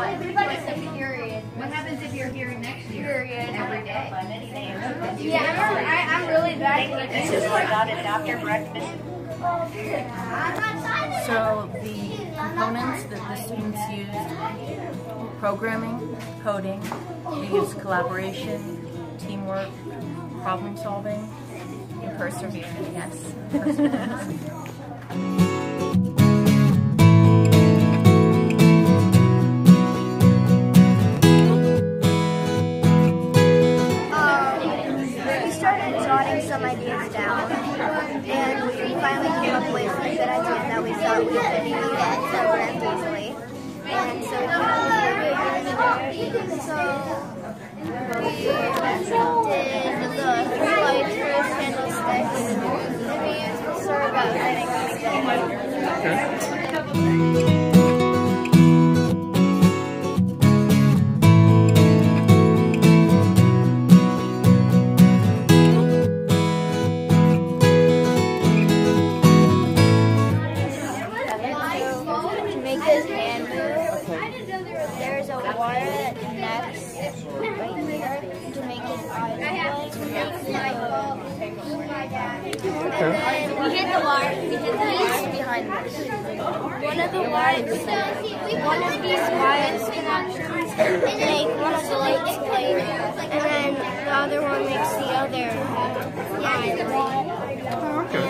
What happens if you're here next year? Every day. Yeah, I'm, I, I'm really bad. This is not an after breakfast. So the components that the students used, programming, coding, they used collaboration, teamwork, problem solving, and perseverance. Yes, perseverance. some ideas down, and we finally came up with a good idea that we thought we could worked easily. And so so we did the three lighters, candlesticks, and we used the servo at lighting the make hand move, there's a wire connects right here to make his eyes And then we hit the wire, we hit the piece behind this. One of the wires, one of these wires connections make one of the lights blink, and then the other one makes the other blink. Okay.